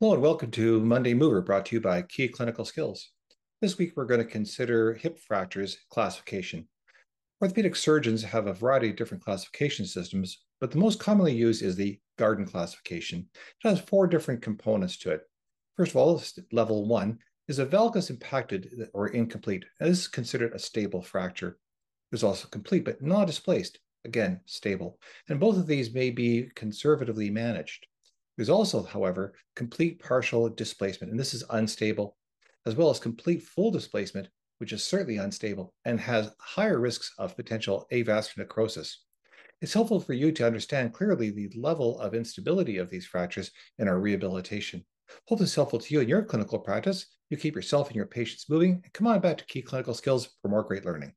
Hello and welcome to Monday Mover brought to you by Key Clinical Skills. This week we're going to consider hip fractures classification. Orthopedic surgeons have a variety of different classification systems, but the most commonly used is the Garden classification. It has four different components to it. First of all, level one is a valgus impacted or incomplete. This is considered a stable fracture. There's also complete but not displaced, again, stable. And both of these may be conservatively managed. There's also, however, complete partial displacement, and this is unstable, as well as complete full displacement, which is certainly unstable and has higher risks of potential avascular necrosis. It's helpful for you to understand clearly the level of instability of these fractures in our rehabilitation. Hope this is helpful to you in your clinical practice. You keep yourself and your patients moving. And come on back to Key Clinical Skills for more great learning.